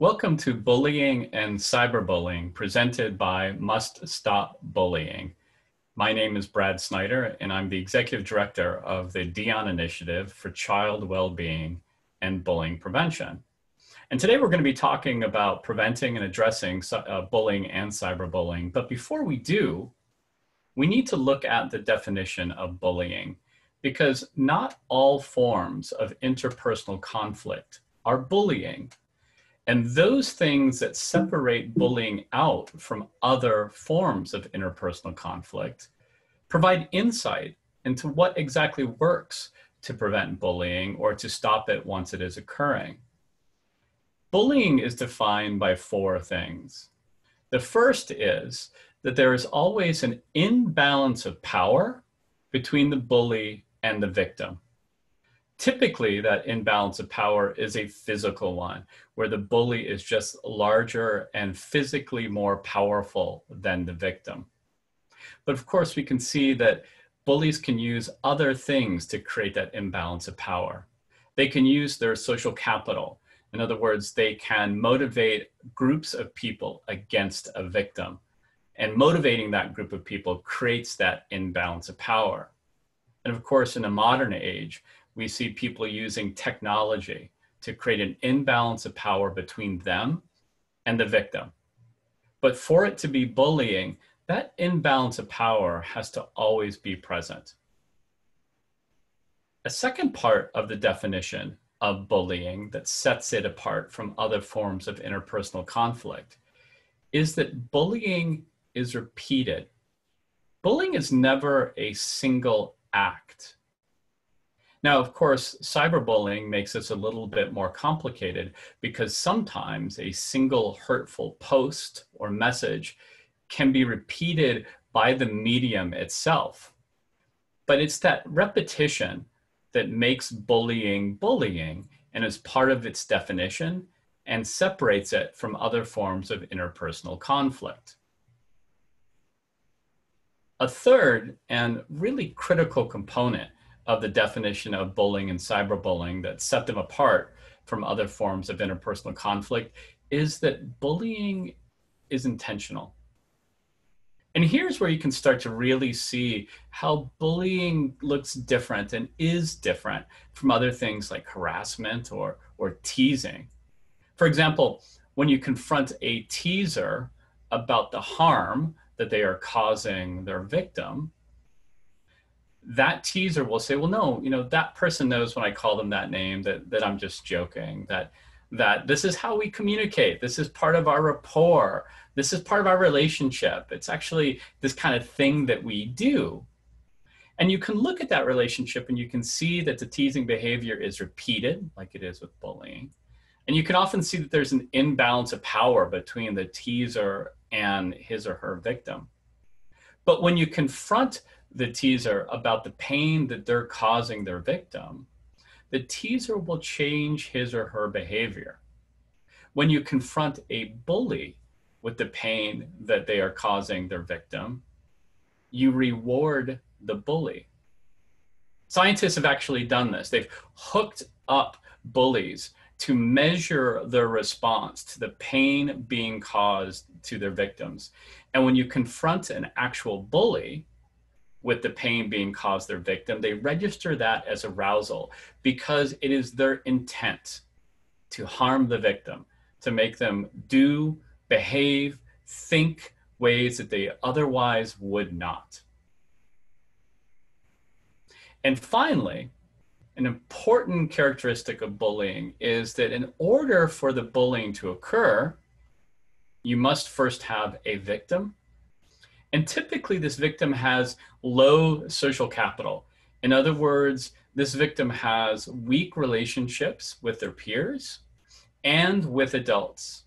Welcome to Bullying and Cyberbullying presented by Must Stop Bullying. My name is Brad Snyder and I'm the Executive Director of the Dion Initiative for Child Wellbeing and Bullying Prevention. And today we're going to be talking about preventing and addressing uh, bullying and cyberbullying. But before we do, we need to look at the definition of bullying because not all forms of interpersonal conflict are bullying. And those things that separate bullying out from other forms of interpersonal conflict provide insight into what exactly works to prevent bullying or to stop it once it is occurring. Bullying is defined by four things. The first is that there is always an imbalance of power between the bully and the victim. Typically, that imbalance of power is a physical one, where the bully is just larger and physically more powerful than the victim. But of course, we can see that bullies can use other things to create that imbalance of power. They can use their social capital. In other words, they can motivate groups of people against a victim. And motivating that group of people creates that imbalance of power. And of course, in a modern age, we see people using technology to create an imbalance of power between them and the victim. But for it to be bullying, that imbalance of power has to always be present. A second part of the definition of bullying that sets it apart from other forms of interpersonal conflict is that bullying is repeated. Bullying is never a single act. Now, of course, cyberbullying makes this a little bit more complicated because sometimes a single hurtful post or message can be repeated by the medium itself. But it's that repetition that makes bullying bullying and is part of its definition and separates it from other forms of interpersonal conflict. A third and really critical component of the definition of bullying and cyberbullying that set them apart from other forms of interpersonal conflict is that bullying is intentional. And here's where you can start to really see how bullying looks different and is different from other things like harassment or, or teasing. For example, when you confront a teaser about the harm that they are causing their victim, that teaser will say, well, no, you know, that person knows when I call them that name that, that I'm just joking, that, that this is how we communicate. This is part of our rapport. This is part of our relationship. It's actually this kind of thing that we do. And you can look at that relationship and you can see that the teasing behavior is repeated, like it is with bullying. And you can often see that there's an imbalance of power between the teaser and his or her victim. But when you confront the teaser about the pain that they're causing their victim, the teaser will change his or her behavior. When you confront a bully with the pain that they are causing their victim, you reward the bully. Scientists have actually done this. They've hooked up bullies to measure their response to the pain being caused to their victims. And when you confront an actual bully, with the pain being caused their victim, they register that as arousal because it is their intent to harm the victim, to make them do, behave, think ways that they otherwise would not. And finally, an important characteristic of bullying is that in order for the bullying to occur, you must first have a victim and typically, this victim has low social capital. In other words, this victim has weak relationships with their peers and with adults.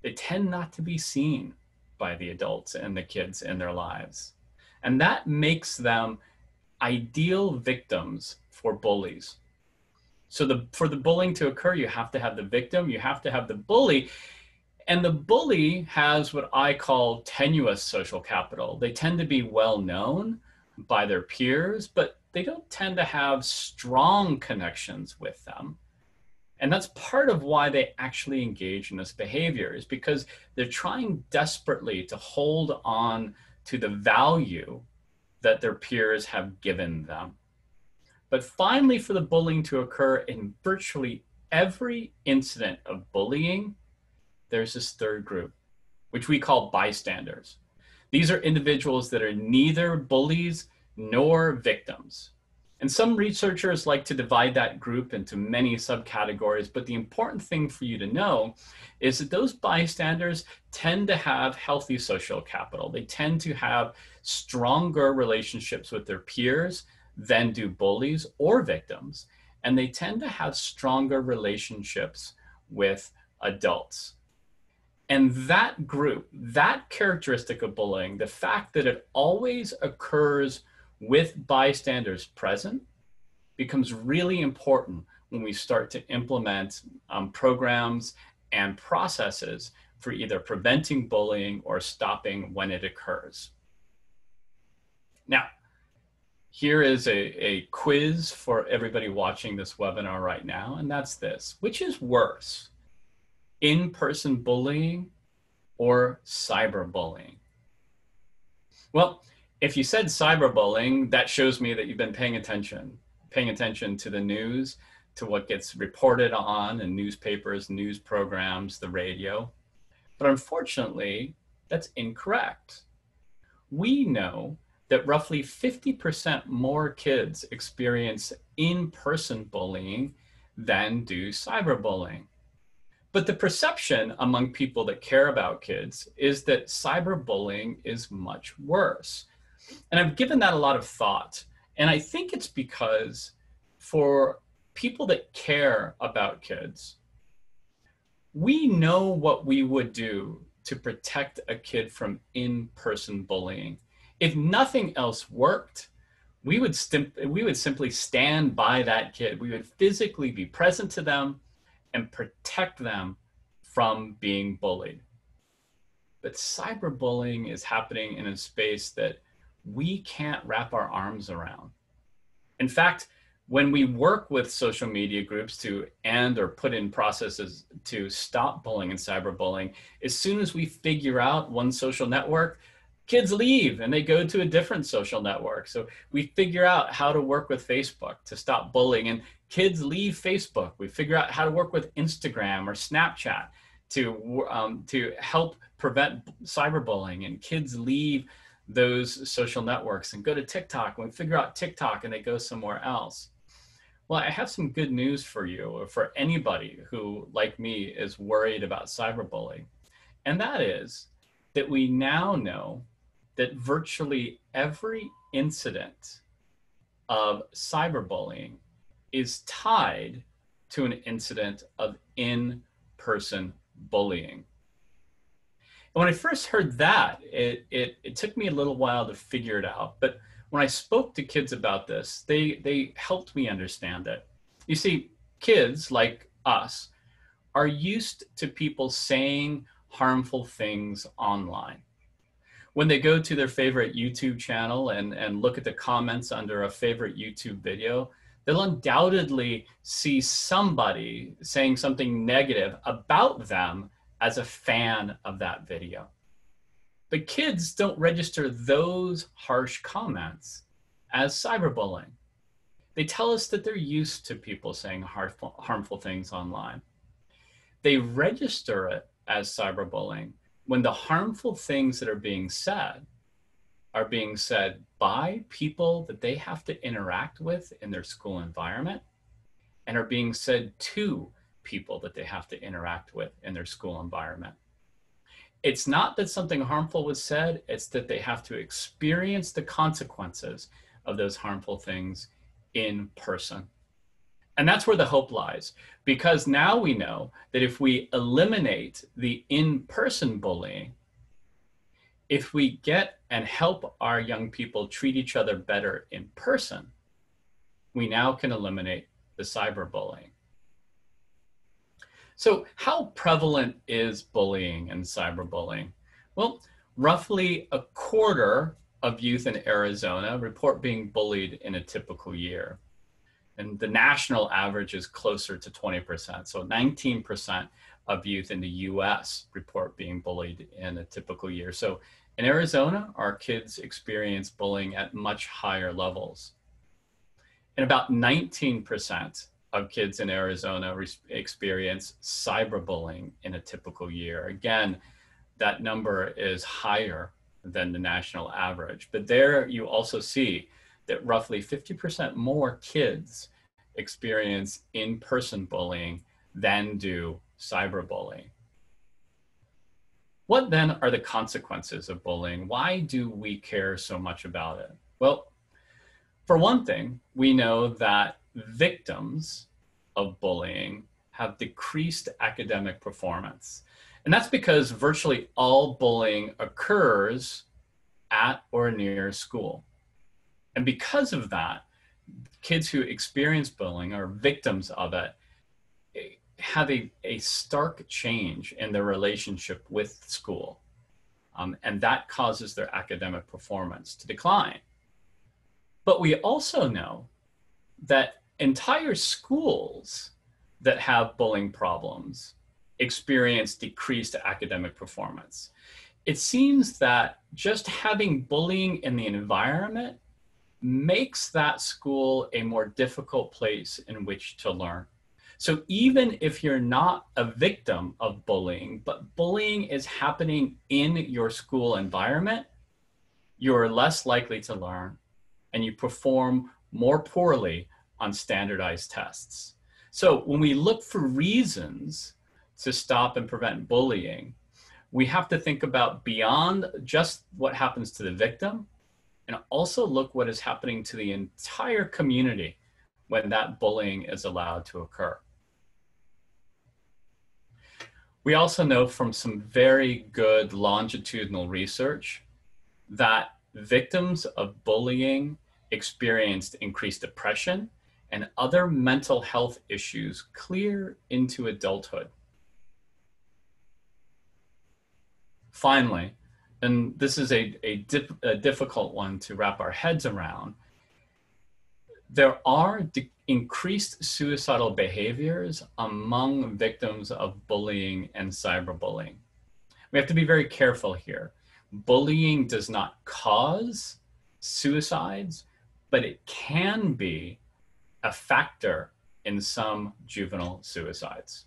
They tend not to be seen by the adults and the kids in their lives. And that makes them ideal victims for bullies. So the, for the bullying to occur, you have to have the victim, you have to have the bully, and the bully has what I call tenuous social capital. They tend to be well known by their peers, but they don't tend to have strong connections with them. And that's part of why they actually engage in this behavior, is because they're trying desperately to hold on to the value that their peers have given them. But finally, for the bullying to occur in virtually every incident of bullying, there's this third group, which we call bystanders. These are individuals that are neither bullies nor victims. And some researchers like to divide that group into many subcategories, but the important thing for you to know is that those bystanders tend to have healthy social capital. They tend to have stronger relationships with their peers than do bullies or victims. And they tend to have stronger relationships with adults. And that group, that characteristic of bullying, the fact that it always occurs with bystanders present, becomes really important when we start to implement um, programs and processes for either preventing bullying or stopping when it occurs. Now, here is a, a quiz for everybody watching this webinar right now, and that's this. Which is worse, in-person bullying or cyberbullying? Well, if you said cyberbullying, that shows me that you've been paying attention, paying attention to the news, to what gets reported on in newspapers, news programs, the radio. But unfortunately, that's incorrect. We know that roughly 50% more kids experience in-person bullying than do cyberbullying. But the perception among people that care about kids is that cyberbullying is much worse. And I've given that a lot of thought. And I think it's because for people that care about kids, we know what we would do to protect a kid from in-person bullying. If nothing else worked, we would, we would simply stand by that kid. We would physically be present to them and protect them from being bullied. But cyberbullying is happening in a space that we can't wrap our arms around. In fact, when we work with social media groups to end or put in processes to stop bullying and cyberbullying, as soon as we figure out one social network, kids leave and they go to a different social network. So we figure out how to work with Facebook to stop bullying and kids leave Facebook. We figure out how to work with Instagram or Snapchat to, um, to help prevent cyberbullying and kids leave those social networks and go to TikTok and we figure out TikTok and they go somewhere else. Well, I have some good news for you or for anybody who, like me, is worried about cyberbullying. And that is that we now know that virtually every incident of cyberbullying is tied to an incident of in-person bullying. And when I first heard that, it, it, it took me a little while to figure it out. But when I spoke to kids about this, they, they helped me understand it. You see, kids like us are used to people saying harmful things online when they go to their favorite YouTube channel and, and look at the comments under a favorite YouTube video, they'll undoubtedly see somebody saying something negative about them as a fan of that video. But kids don't register those harsh comments as cyberbullying. They tell us that they're used to people saying harmful, harmful things online. They register it as cyberbullying when the harmful things that are being said are being said by people that they have to interact with in their school environment and are being said to people that they have to interact with in their school environment. It's not that something harmful was said, it's that they have to experience the consequences of those harmful things in person. And that's where the hope lies, because now we know that if we eliminate the in-person bullying, if we get and help our young people treat each other better in person, we now can eliminate the cyberbullying. So how prevalent is bullying and cyberbullying? Well, roughly a quarter of youth in Arizona report being bullied in a typical year. And the national average is closer to 20%. So 19% of youth in the US report being bullied in a typical year. So in Arizona, our kids experience bullying at much higher levels. And about 19% of kids in Arizona experience cyberbullying in a typical year. Again, that number is higher than the national average. But there you also see that roughly 50% more kids experience in person bullying than do cyberbullying. What then are the consequences of bullying? Why do we care so much about it? Well, for one thing, we know that victims of bullying have decreased academic performance. And that's because virtually all bullying occurs at or near school. And because of that, kids who experience bullying or victims of it have a, a stark change in their relationship with school. Um, and that causes their academic performance to decline. But we also know that entire schools that have bullying problems experience decreased academic performance. It seems that just having bullying in the environment makes that school a more difficult place in which to learn. So even if you're not a victim of bullying, but bullying is happening in your school environment, you're less likely to learn and you perform more poorly on standardized tests. So when we look for reasons to stop and prevent bullying, we have to think about beyond just what happens to the victim and also look what is happening to the entire community when that bullying is allowed to occur. We also know from some very good longitudinal research that victims of bullying experienced increased depression and other mental health issues clear into adulthood. Finally, and this is a, a, dip, a difficult one to wrap our heads around, there are increased suicidal behaviors among victims of bullying and cyberbullying. We have to be very careful here. Bullying does not cause suicides, but it can be a factor in some juvenile suicides.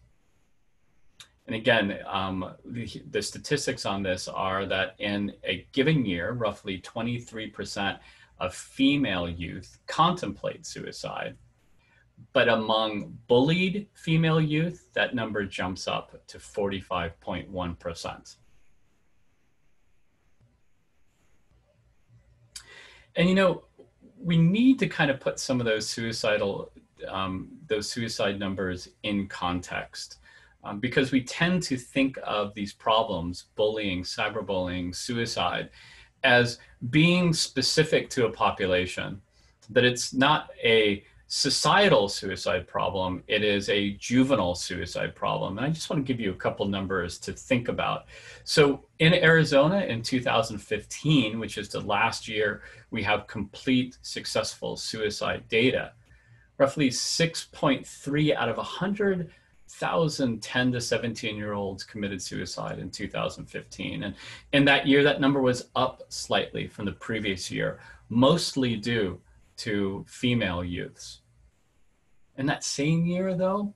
And again, um, the, the, statistics on this are that in a given year, roughly 23% of female youth contemplate suicide. But among bullied female youth, that number jumps up to 45.1%. And you know, we need to kind of put some of those suicidal, um, those suicide numbers in context. Um, because we tend to think of these problems, bullying, cyberbullying, suicide, as being specific to a population, that it's not a societal suicide problem, it is a juvenile suicide problem. And I just want to give you a couple numbers to think about. So in Arizona in 2015, which is the last year we have complete successful suicide data, roughly 6.3 out of 100,000 10 to 17 year olds committed suicide in 2015. And in that year, that number was up slightly from the previous year, mostly due to female youths. In that same year, though,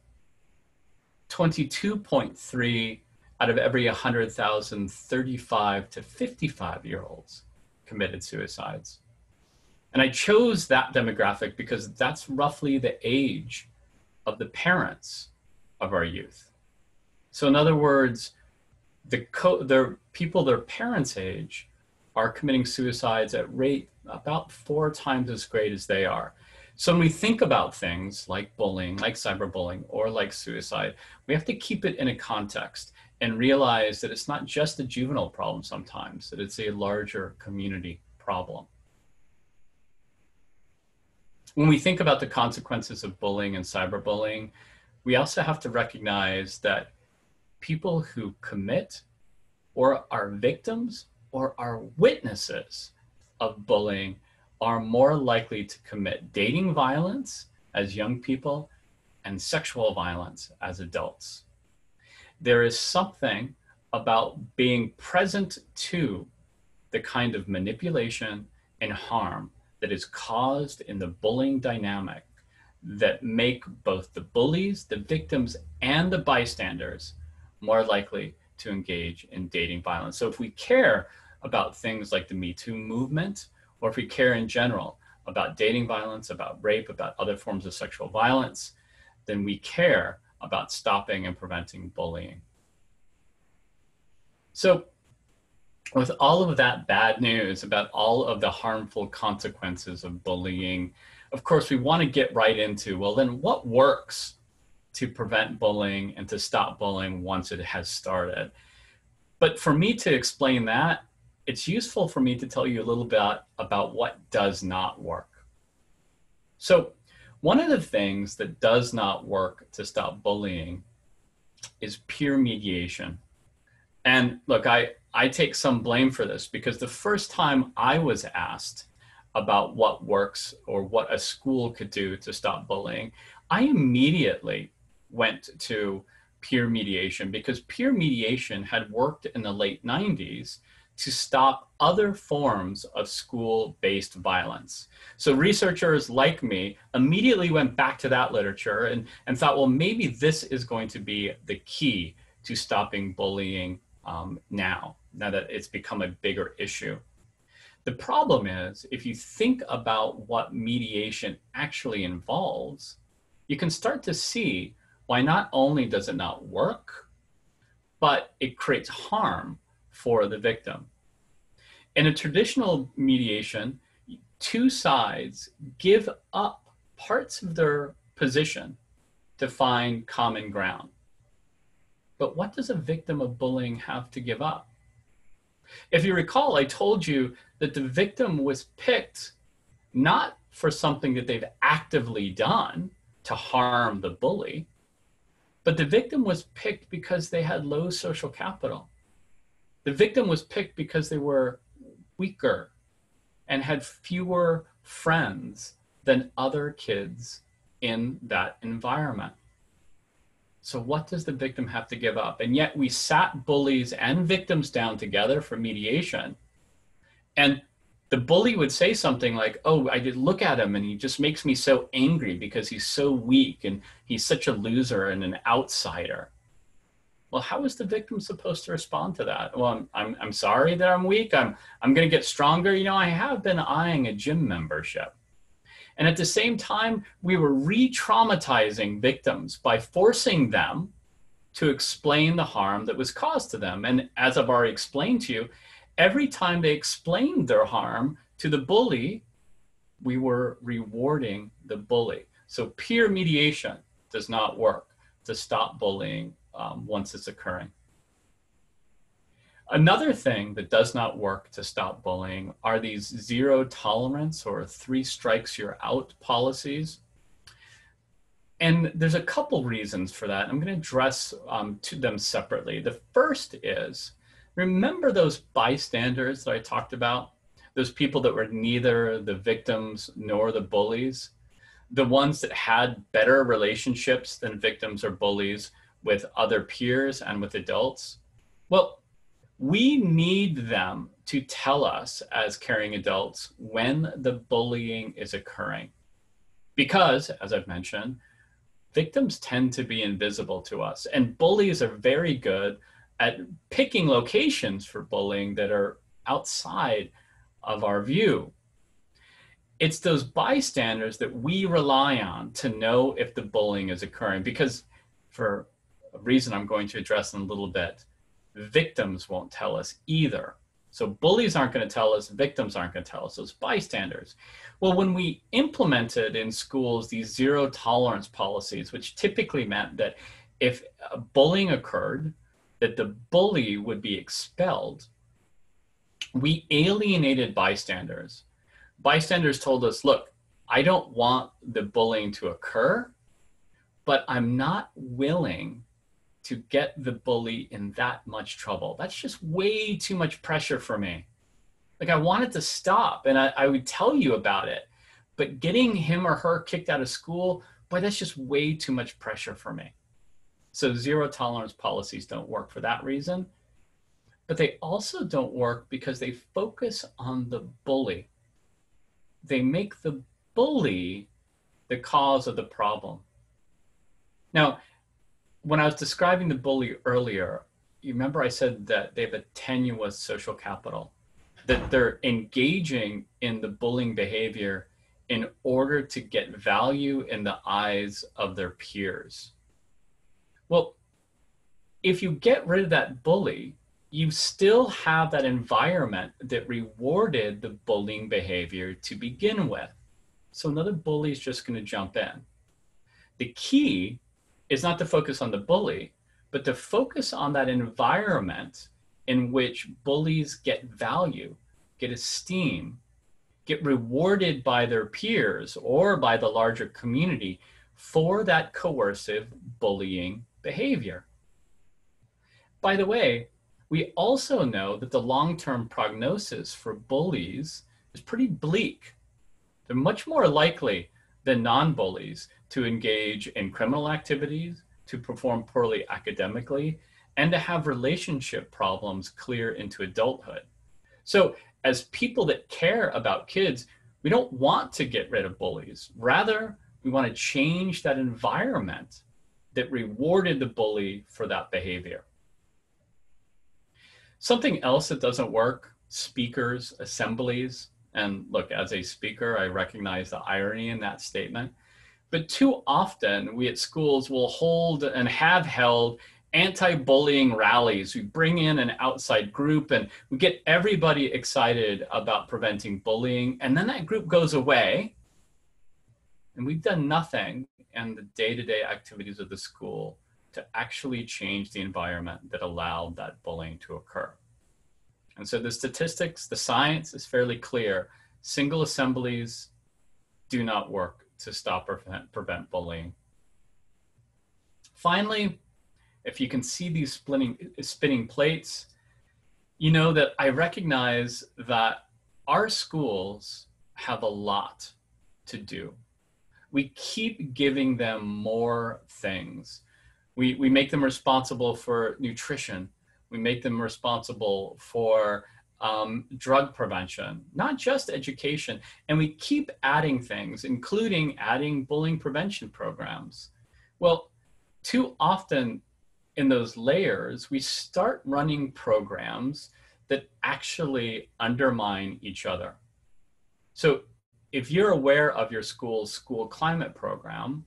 22.3 out of every 100,000 35 to 55 year olds committed suicides. And I chose that demographic because that's roughly the age of the parents of our youth. So, in other words, the, co- the people their parents' age are committing suicides at rate about four times as great as they are. So when we think about things like bullying, like cyberbullying, or like suicide, we have to keep it in a context and realize that it's not just a juvenile problem sometimes, that it's a larger community problem. When we think about the consequences of bullying and cyberbullying, we also have to recognize that people who commit or are victims or are witnesses of bullying are more likely to commit dating violence as young people and sexual violence as adults. There is something about being present to the kind of manipulation and harm that is caused in the bullying dynamic that make both the bullies, the victims, and the bystanders more likely to engage in dating violence. So if we care about things like the Me Too movement, or if we care in general about dating violence, about rape, about other forms of sexual violence, then we care about stopping and preventing bullying. So with all of that bad news about all of the harmful consequences of bullying, of course, we want to get right into well, then what works to prevent bullying and to stop bullying once it has started? But for me to explain that, it's useful for me to tell you a little bit about what does not work. So, one of the things that does not work to stop bullying is peer mediation. And look, I, I take some blame for this because the first time I was asked about what works or what a school could do to stop bullying, I immediately went to peer mediation because peer mediation had worked in the late 90s to stop other forms of school based violence. So, researchers like me immediately went back to that literature and, and thought, well, maybe this is going to be the key to stopping bullying um, now now that it's become a bigger issue. The problem is, if you think about what mediation actually involves, you can start to see why not only does it not work, but it creates harm for the victim. In a traditional mediation, two sides give up parts of their position to find common ground. But what does a victim of bullying have to give up? If you recall, I told you that the victim was picked not for something that they've actively done to harm the bully, but the victim was picked because they had low social capital. The victim was picked because they were weaker and had fewer friends than other kids in that environment. So, what does the victim have to give up? And yet, we sat bullies and victims down together for mediation. And the bully would say something like, Oh, I did look at him and he just makes me so angry because he's so weak and he's such a loser and an outsider. Well, how is the victim supposed to respond to that? Well, I'm, I'm, I'm sorry that I'm weak. I'm, I'm going to get stronger. You know, I have been eyeing a gym membership. And at the same time, we were re traumatizing victims by forcing them to explain the harm that was caused to them. And as I've already explained to you, every time they explained their harm to the bully, we were rewarding the bully. So peer mediation does not work to stop bullying um, once it's occurring. Another thing that does not work to stop bullying are these zero tolerance or three strikes you're out policies. And there's a couple reasons for that. I'm going to address um, to them separately. The first is remember those bystanders that I talked about? Those people that were neither the victims nor the bullies? The ones that had better relationships than victims or bullies with other peers and with adults? Well, we need them to tell us as caring adults when the bullying is occurring. Because, as I've mentioned, victims tend to be invisible to us, and bullies are very good at picking locations for bullying that are outside of our view. It's those bystanders that we rely on to know if the bullying is occurring, because for reason I'm going to address in a little bit, victims won't tell us either. So bullies aren't going to tell us, victims aren't going to tell us, those bystanders. Well, when we implemented in schools these zero tolerance policies, which typically meant that if bullying occurred, that the bully would be expelled, we alienated bystanders. Bystanders told us, look, I don't want the bullying to occur, but I'm not willing to get the bully in that much trouble. That's just way too much pressure for me. Like I wanted to stop and I, I would tell you about it, but getting him or her kicked out of school, boy, that's just way too much pressure for me. So zero tolerance policies don't work for that reason. But they also don't work because they focus on the bully. They make the bully the cause of the problem. Now, when I was describing the bully earlier, you remember I said that they have a tenuous social capital, that they're engaging in the bullying behavior in order to get value in the eyes of their peers. Well, if you get rid of that bully, you still have that environment that rewarded the bullying behavior to begin with. So another bully is just going to jump in. The key is not to focus on the bully, but to focus on that environment in which bullies get value, get esteem, get rewarded by their peers or by the larger community for that coercive bullying behavior. By the way, we also know that the long term prognosis for bullies is pretty bleak. They're much more likely than non bullies to engage in criminal activities, to perform poorly academically, and to have relationship problems clear into adulthood. So, as people that care about kids, we don't want to get rid of bullies. Rather, we want to change that environment that rewarded the bully for that behavior. Something else that doesn't work speakers, assemblies. And look, as a speaker, I recognize the irony in that statement. But too often, we at schools will hold and have held anti-bullying rallies. We bring in an outside group and we get everybody excited about preventing bullying. And then that group goes away and we've done nothing in the day-to-day activities of the school to actually change the environment that allowed that bullying to occur. And so the statistics, the science is fairly clear. Single assemblies do not work to stop or prevent, bullying. Finally, if you can see these splitting, spinning plates, you know that I recognize that our schools have a lot to do. We keep giving them more things. We, we make them responsible for nutrition. We make them responsible for um, drug prevention, not just education. And we keep adding things, including adding bullying prevention programs. Well, too often in those layers, we start running programs that actually undermine each other. So if you're aware of your school's school climate program,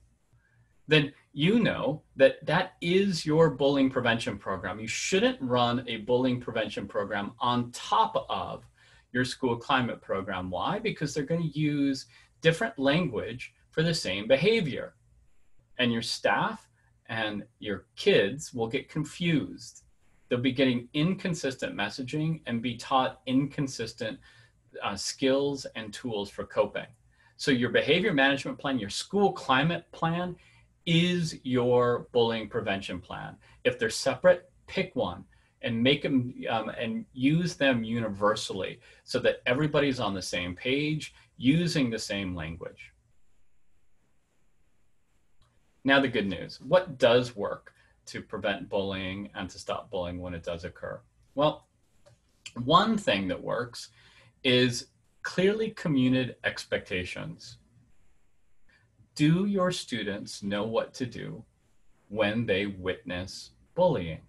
then you know that that is your bullying prevention program. You shouldn't run a bullying prevention program on top of your school climate program. Why? Because they're going to use different language for the same behavior. And your staff and your kids will get confused. They'll be getting inconsistent messaging and be taught inconsistent uh, skills and tools for coping. So your behavior management plan, your school climate plan is your bullying prevention plan. If they're separate, pick one and make them um, and use them universally so that everybody's on the same page using the same language. Now the good news, what does work to prevent bullying and to stop bullying when it does occur? Well, one thing that works is clearly communicated expectations do your students know what to do when they witness bullying?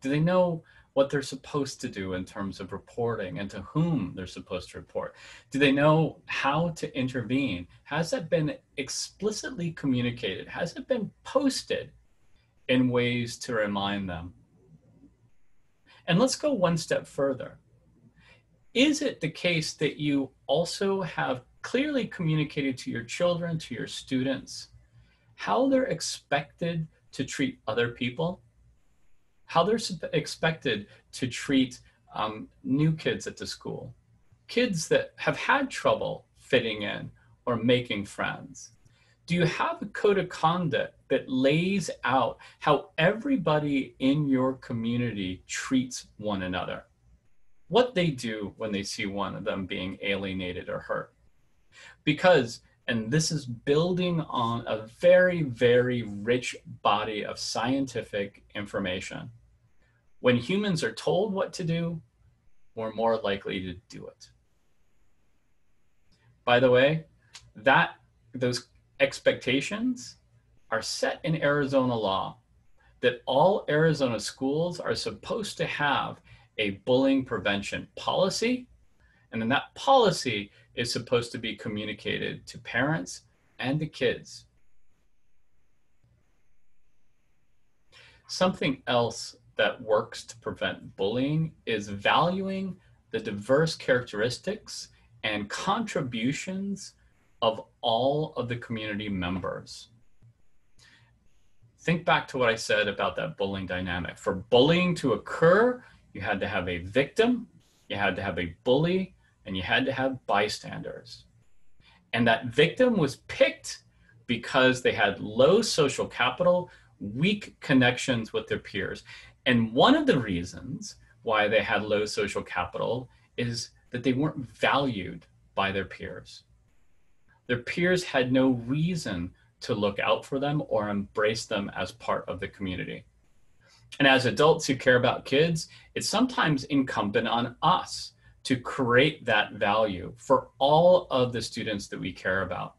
Do they know what they're supposed to do in terms of reporting and to whom they're supposed to report? Do they know how to intervene? Has that been explicitly communicated? Has it been posted in ways to remind them? And let's go one step further. Is it the case that you also have clearly communicated to your children, to your students, how they're expected to treat other people, how they're expected to treat um, new kids at the school, kids that have had trouble fitting in or making friends. Do you have a code of conduct that lays out how everybody in your community treats one another? What they do when they see one of them being alienated or hurt? Because, and this is building on a very, very rich body of scientific information. When humans are told what to do, we're more likely to do it. By the way, that those expectations are set in Arizona law that all Arizona schools are supposed to have a bullying prevention policy. And then that policy is supposed to be communicated to parents and the kids. Something else that works to prevent bullying is valuing the diverse characteristics and contributions of all of the community members. Think back to what I said about that bullying dynamic. For bullying to occur, you had to have a victim, you had to have a bully, and you had to have bystanders. And that victim was picked because they had low social capital, weak connections with their peers. And one of the reasons why they had low social capital is that they weren't valued by their peers. Their peers had no reason to look out for them or embrace them as part of the community. And as adults who care about kids, it's sometimes incumbent on us to create that value for all of the students that we care about.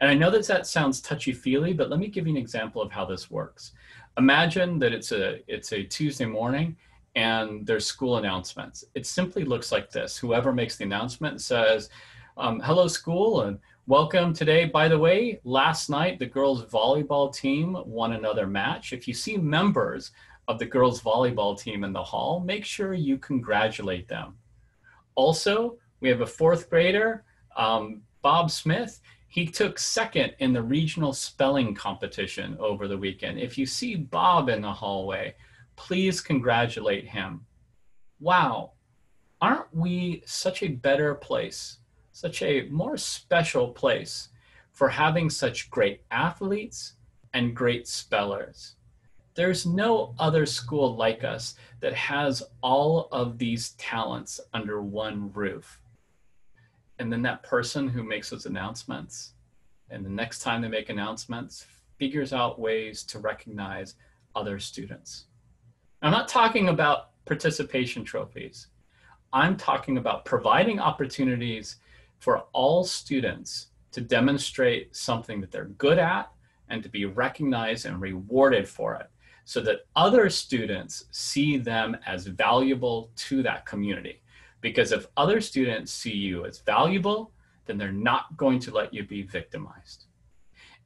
And I know that that sounds touchy-feely, but let me give you an example of how this works. Imagine that it's a, it's a Tuesday morning and there's school announcements. It simply looks like this. Whoever makes the announcement says, um, hello school and welcome today. By the way, last night the girls volleyball team won another match. If you see members of the girls volleyball team in the hall, make sure you congratulate them. Also, we have a fourth grader, um, Bob Smith. He took second in the regional spelling competition over the weekend. If you see Bob in the hallway, please congratulate him. Wow, aren't we such a better place, such a more special place for having such great athletes and great spellers? There's no other school like us that has all of these talents under one roof. And then that person who makes those announcements, and the next time they make announcements, figures out ways to recognize other students. I'm not talking about participation trophies. I'm talking about providing opportunities for all students to demonstrate something that they're good at and to be recognized and rewarded for it so that other students see them as valuable to that community. Because if other students see you as valuable, then they're not going to let you be victimized.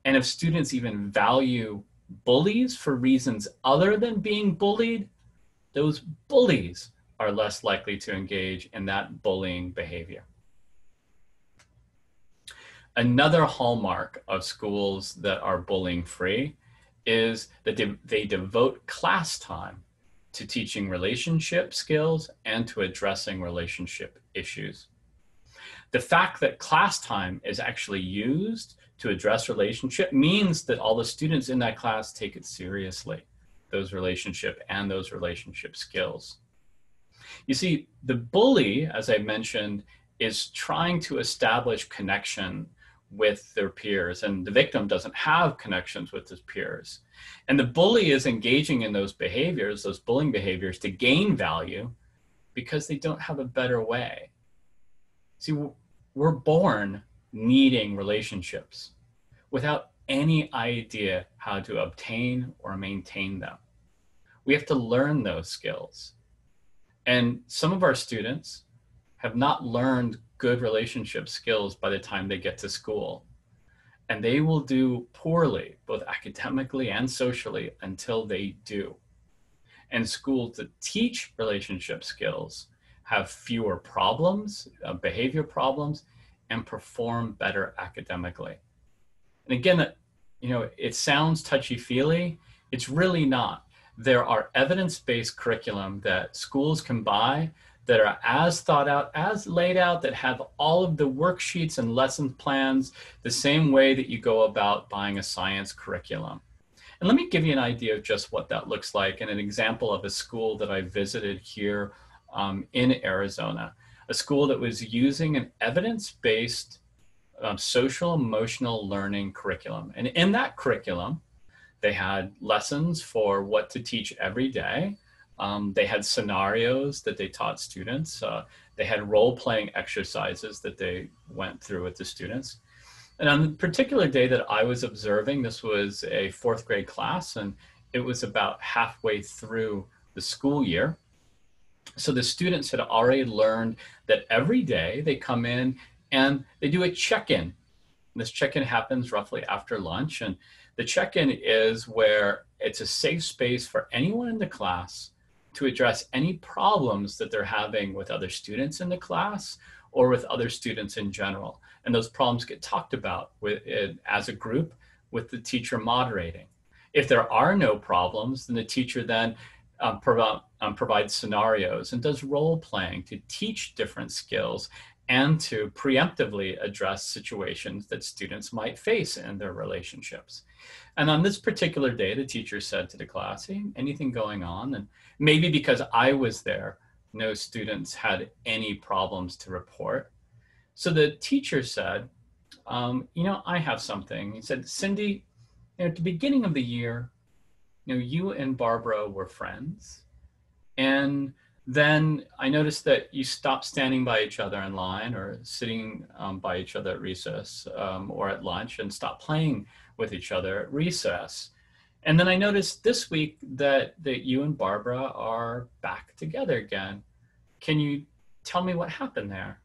And if students even value bullies for reasons other than being bullied, those bullies are less likely to engage in that bullying behavior. Another hallmark of schools that are bullying free is that they, they devote class time to teaching relationship skills and to addressing relationship issues. The fact that class time is actually used to address relationship means that all the students in that class take it seriously, those relationship and those relationship skills. You see, the bully, as I mentioned, is trying to establish connection with their peers and the victim doesn't have connections with his peers. And the bully is engaging in those behaviors, those bullying behaviors to gain value because they don't have a better way. See, we're born needing relationships without any idea how to obtain or maintain them. We have to learn those skills. And some of our students have not learned good relationship skills by the time they get to school. And they will do poorly, both academically and socially, until they do. And schools that teach relationship skills have fewer problems, uh, behavior problems, and perform better academically. And again, you know, it sounds touchy-feely. It's really not. There are evidence-based curriculum that schools can buy that are as thought out, as laid out, that have all of the worksheets and lesson plans the same way that you go about buying a science curriculum. And let me give you an idea of just what that looks like and an example of a school that I visited here um, in Arizona, a school that was using an evidence-based um, social emotional learning curriculum. And in that curriculum, they had lessons for what to teach every day. Um, they had scenarios that they taught students. Uh, they had role playing exercises that they went through with the students. And on the particular day that I was observing, this was a fourth grade class, and it was about halfway through the school year. So the students had already learned that every day they come in and they do a check in. This check in happens roughly after lunch. And the check in is where it's a safe space for anyone in the class to address any problems that they're having with other students in the class or with other students in general. And those problems get talked about with, as a group with the teacher moderating. If there are no problems, then the teacher then um, provi- um, provides scenarios and does role playing to teach different skills and to preemptively address situations that students might face in their relationships. And on this particular day, the teacher said to the class, hey, anything going on? And maybe because I was there, no students had any problems to report. So the teacher said, um, you know, I have something. He said, Cindy, you know, at the beginning of the year, you know, you and Barbara were friends. And then I noticed that you stopped standing by each other in line or sitting um, by each other at recess um, or at lunch and stopped playing with each other at recess. And then I noticed this week that, that you and Barbara are back together again. Can you tell me what happened there?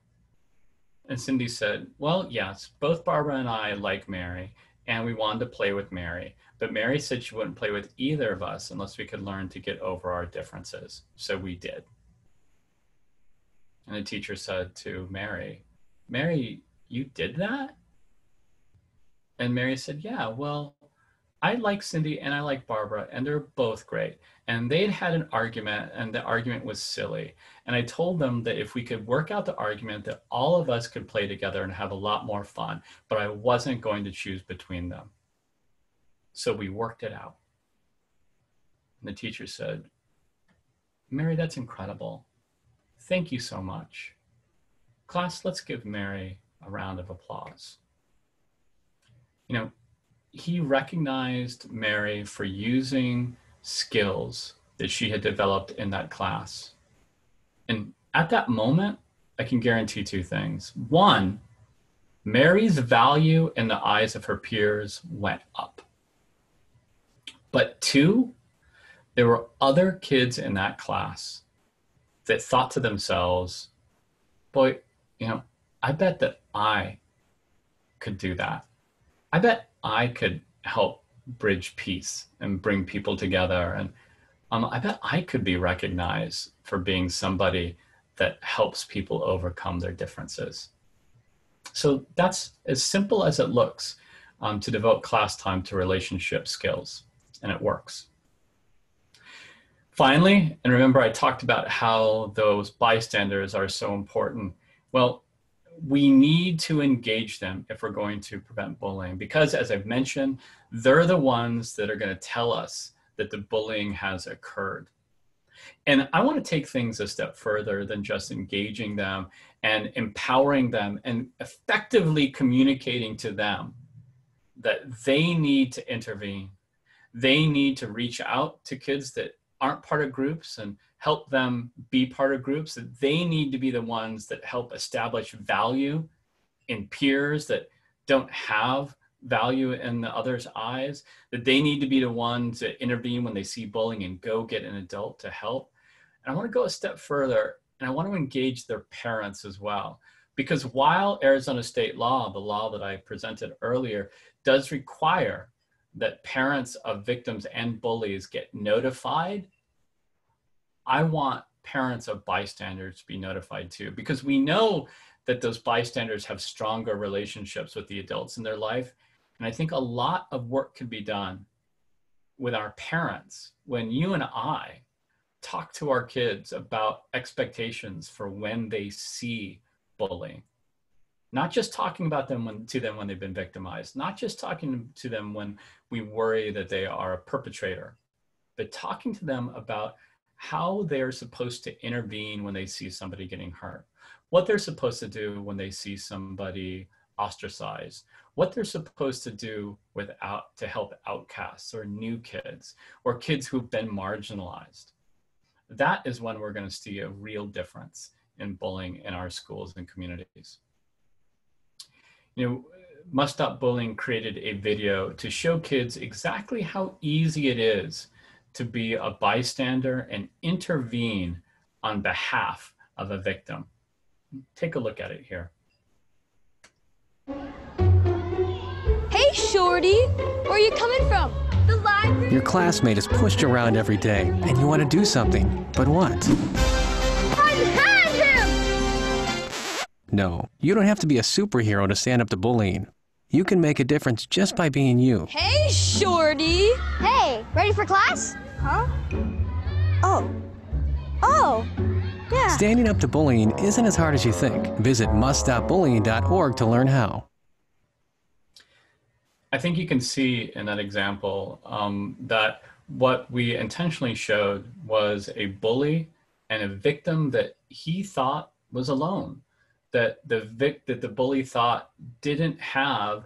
And Cindy said, Well, yes, both Barbara and I like Mary, and we wanted to play with Mary. But Mary said she wouldn't play with either of us unless we could learn to get over our differences. So we did. And the teacher said to Mary, Mary, you did that? And Mary said, Yeah, well, I like Cindy and I like Barbara, and they're both great. And they'd had an argument, and the argument was silly. And I told them that if we could work out the argument, that all of us could play together and have a lot more fun, but I wasn't going to choose between them. So we worked it out. And the teacher said, Mary, that's incredible. Thank you so much. Class, let's give Mary a round of applause. You know, he recognized Mary for using skills that she had developed in that class. And at that moment, I can guarantee two things. One, Mary's value in the eyes of her peers went up. But two, there were other kids in that class that thought to themselves, boy, you know, I bet that I could do that. I bet I could help bridge peace and bring people together. And um, I bet I could be recognized for being somebody that helps people overcome their differences. So that's as simple as it looks um, to devote class time to relationship skills, and it works. Finally, and remember I talked about how those bystanders are so important. Well, we need to engage them if we're going to prevent bullying because as I've mentioned, they're the ones that are going to tell us that the bullying has occurred. And I want to take things a step further than just engaging them and empowering them and effectively communicating to them that they need to intervene. They need to reach out to kids that aren't part of groups and help them be part of groups that they need to be the ones that help establish value in peers that don't have value in the other's eyes that they need to be the ones that intervene when they see bullying and go get an adult to help. And i want to go a step further and i want to engage their parents as well because while arizona state law the law that i presented earlier does require that parents of victims and bullies get notified I want parents of bystanders to be notified too, because we know that those bystanders have stronger relationships with the adults in their life. And I think a lot of work can be done with our parents when you and I talk to our kids about expectations for when they see bullying. Not just talking about them when, to them when they've been victimized, not just talking to them when we worry that they are a perpetrator, but talking to them about how they're supposed to intervene when they see somebody getting hurt, what they're supposed to do when they see somebody ostracized, what they're supposed to do without to help outcasts or new kids or kids who've been marginalized. That is when we're going to see a real difference in bullying in our schools and communities. You know, Must Stop Bullying created a video to show kids exactly how easy it is to be a bystander and intervene on behalf of a victim. Take a look at it here. Hey, Shorty, where are you coming from? The library? Your classmate is pushed around every day, and you want to do something, but what? No, you don't have to be a superhero to stand up to bullying. You can make a difference just by being you. Hey, Shorty! Hey, ready for class? Huh? Oh. Oh. Yeah. Standing up to bullying isn't as hard as you think. Visit muststopbullying.org to learn how. I think you can see in that example um, that what we intentionally showed was a bully and a victim that he thought was alone, that the vic that the bully thought didn't have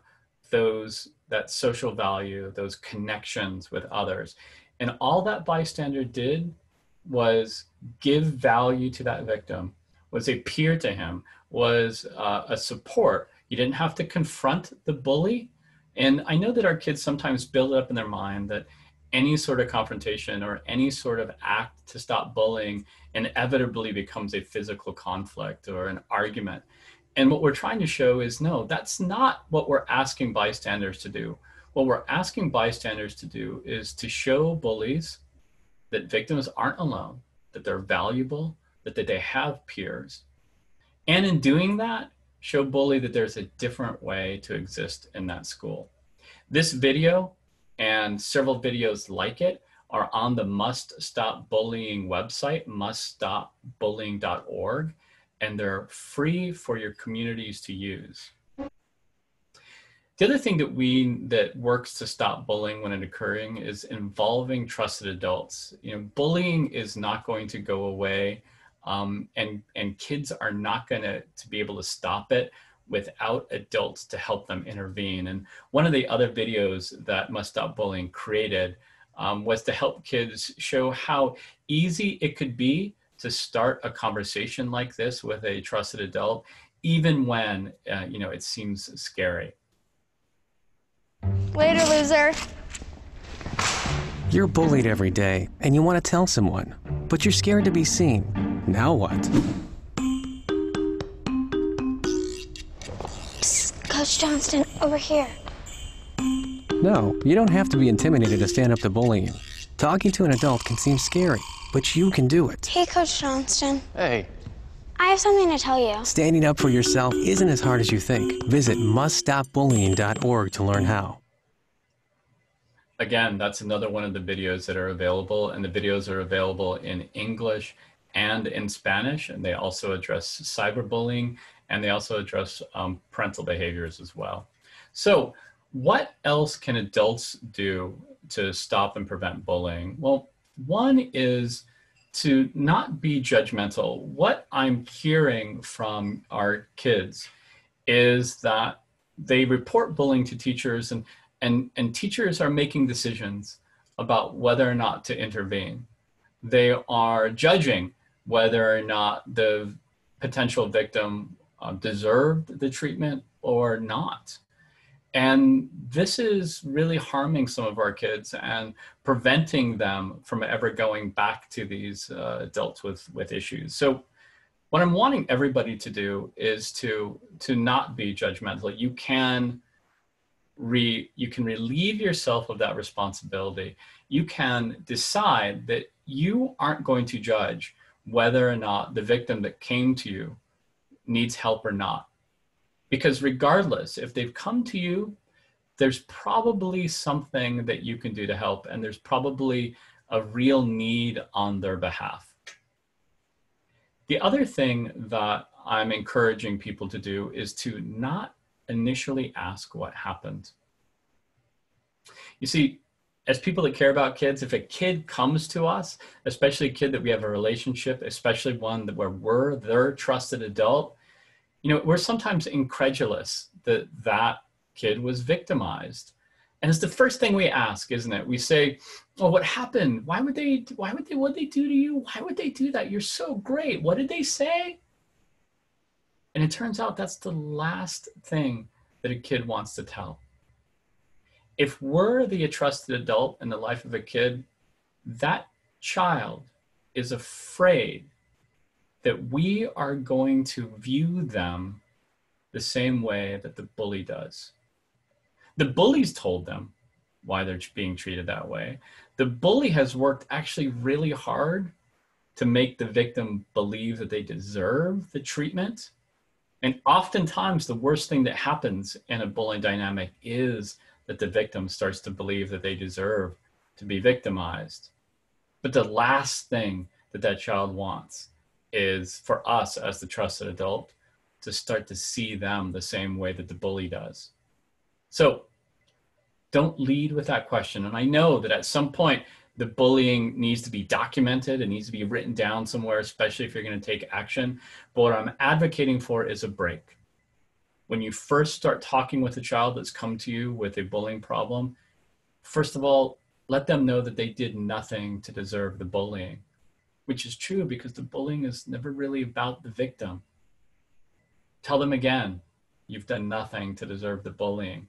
those that social value, those connections with others, and all that bystander did was give value to that victim, was a peer to him, was uh, a support. You didn't have to confront the bully and I know that our kids sometimes build it up in their mind that any sort of confrontation or any sort of act to stop bullying inevitably becomes a physical conflict or an argument. And what we're trying to show is no, that's not what we're asking bystanders to do. What we're asking bystanders to do is to show bullies that victims aren't alone, that they're valuable, that, that they have peers. And in doing that, show Bully that there's a different way to exist in that school. This video and several videos like it are on the Must Stop Bullying website, muststopbullying.org, and they're free for your communities to use. The other thing that we that works to stop bullying when it occurring is involving trusted adults. You know, bullying is not going to go away um, and and kids are not going to to be able to stop it without adults to help them intervene. And one of the other videos that Must Stop Bullying created um, was to help kids show how easy it could be to start a conversation like this with a trusted adult, even when uh, you know it seems scary. Later, loser. You're bullied every day, and you want to tell someone, but you're scared to be seen. Now what? Coach Johnston, over here. No, you don't have to be intimidated to stand up to bullying. Talking to an adult can seem scary, but you can do it. Hey, Coach Johnston. Hey. I have something to tell you. Standing up for yourself isn't as hard as you think. Visit muststopbullying.org to learn how. Again, that's another one of the videos that are available, and the videos are available in English and in Spanish, and they also address cyberbullying, and they also address um, parental behaviors as well. So what else can adults do to stop and prevent bullying? Well, one is to not be judgmental. What I'm hearing from our kids is that they report bullying to teachers and, and, and teachers are making decisions about whether or not to intervene. They are judging whether or not the potential victim uh, deserved the treatment or not. And this is really harming some of our kids and preventing them from ever going back to these uh, adults with, with issues. So what I'm wanting everybody to do is to, to not be judgmental. You can re, you can relieve yourself of that responsibility. You can decide that you aren't going to judge whether or not the victim that came to you needs help or not. Because regardless, if they've come to you, there's probably something that you can do to help, and there's probably a real need on their behalf. The other thing that I'm encouraging people to do is to not initially ask what happened. You see, as people that care about kids, if a kid comes to us, especially a kid that we have a relationship, especially one that where we're their trusted adult, You know, we're sometimes incredulous that that kid was victimized. And it's the first thing we ask, isn't it? We say, "Oh, what happened? Why would they? Why would they? What they do to you? Why would they do that? You're so great. What did they say?" And it turns out that's the last thing that a kid wants to tell. If we're the trusted adult in the life of a kid, that child is afraid that we are going to view them the same way that the bully does. The bullies told them why they're being treated that way. The bully has worked actually really hard to make the victim believe that they deserve the treatment and oftentimes, the worst thing that happens in a bullying dynamic is that the victim starts to believe that they deserve to be victimized. But the last thing that that child wants is for us, as the trusted adult, to start to see them the same way that the bully does. So don't lead with that question. And I know that at some point, the bullying needs to be documented. It needs to be written down somewhere, especially if you're going to take action. But what I'm advocating for is a break. When you first start talking with a child that's come to you with a bullying problem, first of all, let them know that they did nothing to deserve the bullying, which is true because the bullying is never really about the victim. Tell them again, you've done nothing to deserve the bullying.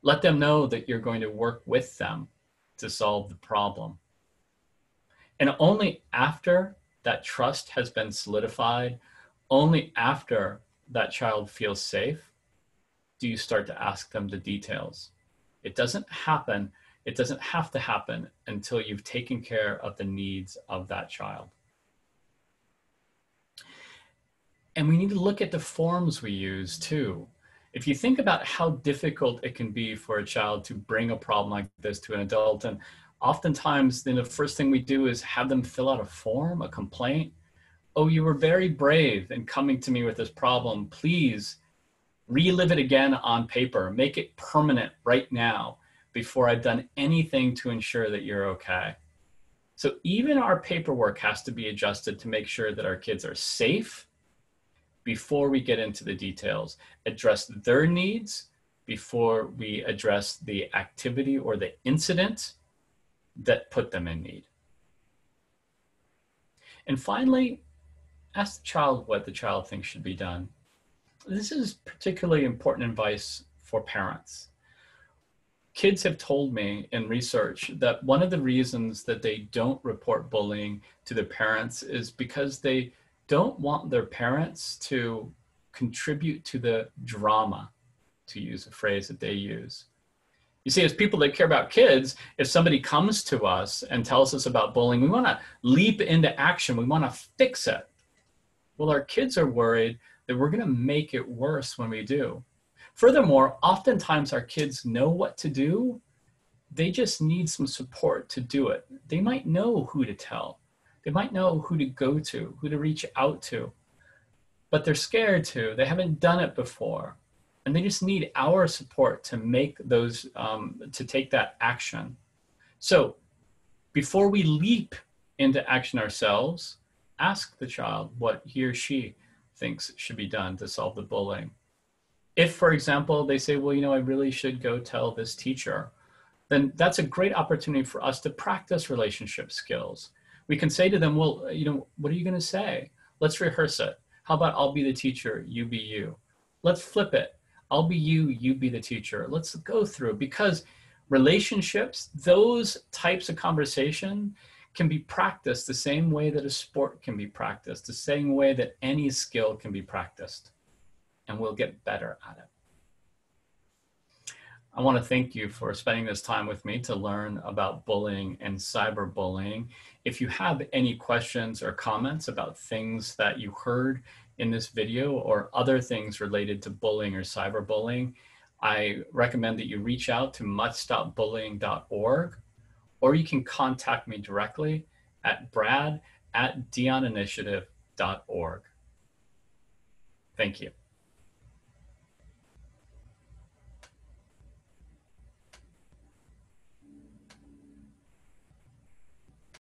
Let them know that you're going to work with them to solve the problem. And only after that trust has been solidified, only after that child feels safe, do you start to ask them the details. It doesn't happen, it doesn't have to happen until you've taken care of the needs of that child. And we need to look at the forms we use too if you think about how difficult it can be for a child to bring a problem like this to an adult, and oftentimes then the first thing we do is have them fill out a form, a complaint. Oh, you were very brave in coming to me with this problem. Please relive it again on paper. Make it permanent right now before I've done anything to ensure that you're okay. So even our paperwork has to be adjusted to make sure that our kids are safe before we get into the details, address their needs before we address the activity or the incident that put them in need. And finally, ask the child what the child thinks should be done. This is particularly important advice for parents. Kids have told me in research that one of the reasons that they don't report bullying to their parents is because they don't want their parents to contribute to the drama, to use a phrase that they use. You see, as people that care about kids, if somebody comes to us and tells us about bullying, we want to leap into action. We want to fix it. Well, our kids are worried that we're going to make it worse when we do. Furthermore, oftentimes our kids know what to do. They just need some support to do it. They might know who to tell. They might know who to go to, who to reach out to, but they're scared to. They haven't done it before. And they just need our support to make those, um, to take that action. So before we leap into action ourselves, ask the child what he or she thinks should be done to solve the bullying. If, for example, they say, well, you know, I really should go tell this teacher, then that's a great opportunity for us to practice relationship skills we can say to them, well, you know, what are you going to say? Let's rehearse it. How about I'll be the teacher, you be you? Let's flip it. I'll be you, you be the teacher. Let's go through because relationships, those types of conversation can be practiced the same way that a sport can be practiced, the same way that any skill can be practiced. And we'll get better at it. I want to thank you for spending this time with me to learn about bullying and cyberbullying. If you have any questions or comments about things that you heard in this video or other things related to bullying or cyberbullying, I recommend that you reach out to muststopbullying.org or you can contact me directly at brad at dioninitiative.org. Thank you.